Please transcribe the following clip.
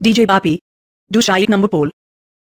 DJ Bapi डू शाइक number पोल।